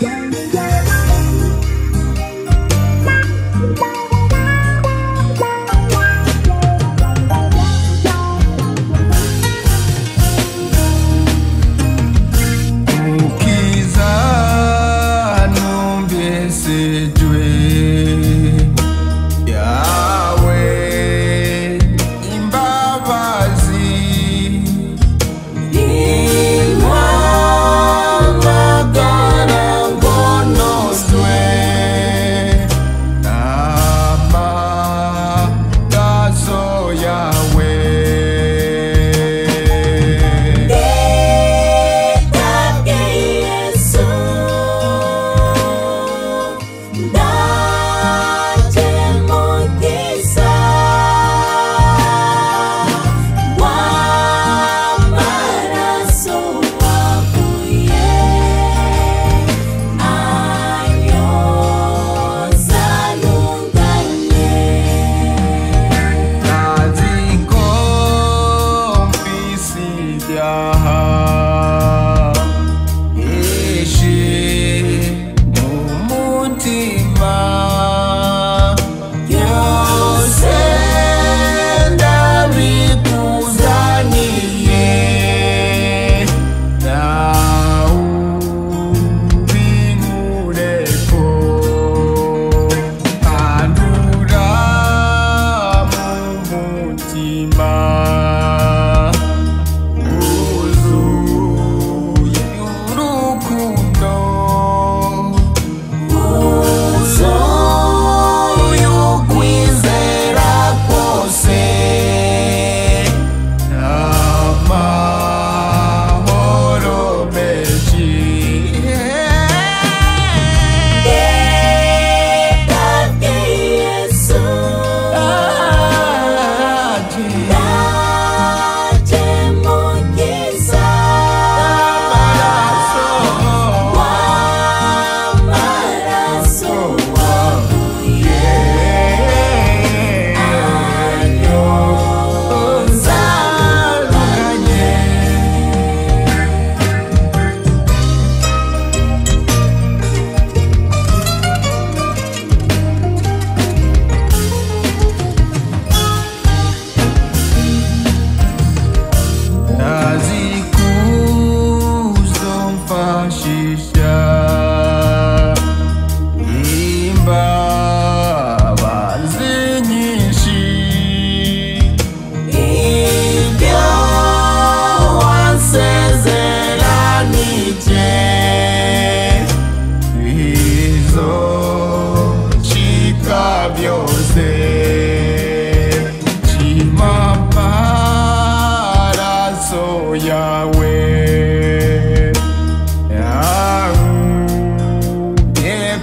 yeah, yeah. Ibyaha ishi mu mutima byose ndabikuzaniye nawe ubinkureko andura mu mutima Yahweh. Ah, yeah,